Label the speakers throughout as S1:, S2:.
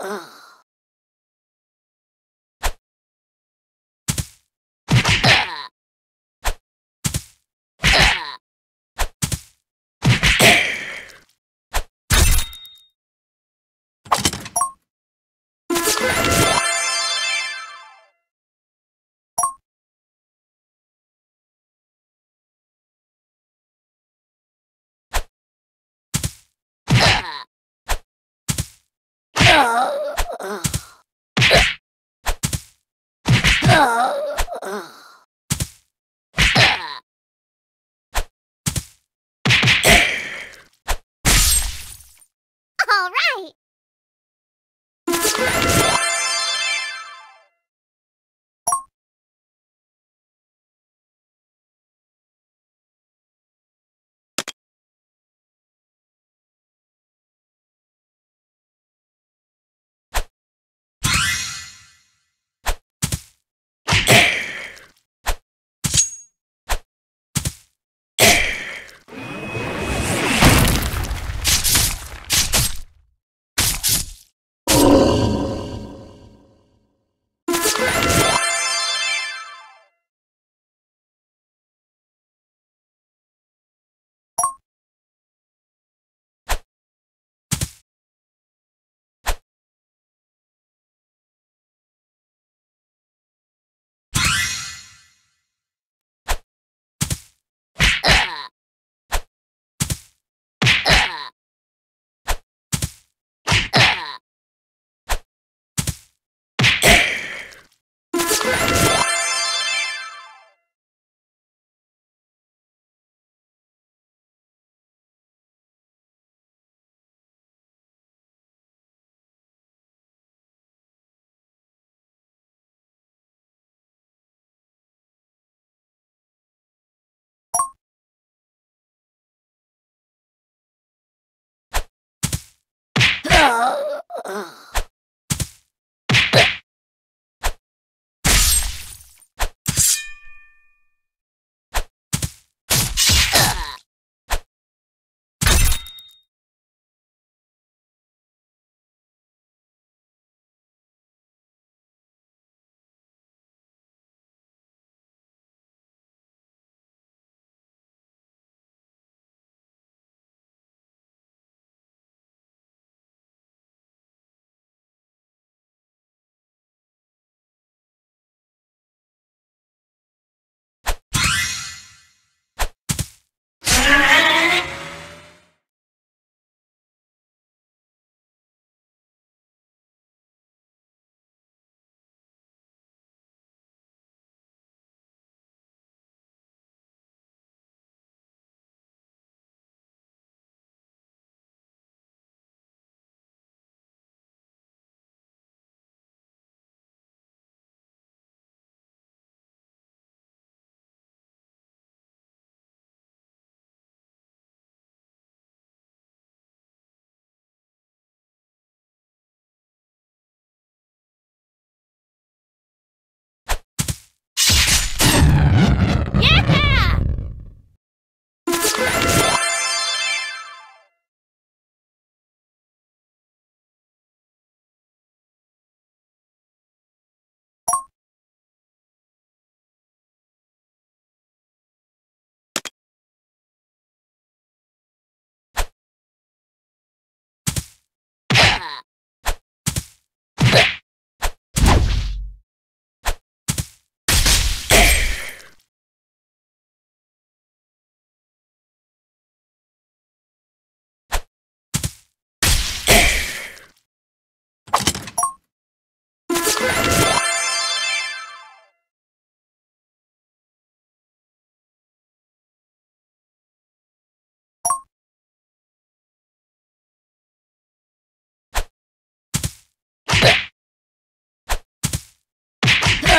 S1: Ugh. Ugh.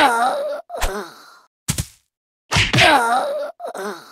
S1: Uh, uh, uh, uh.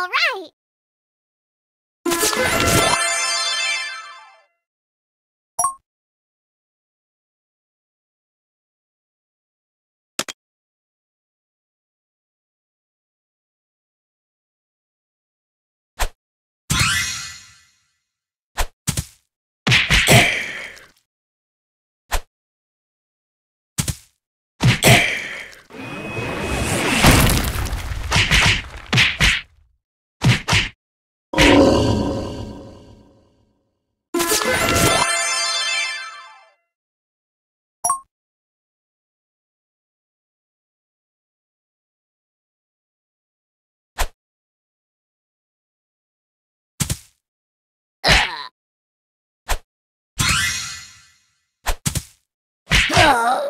S1: All right. そ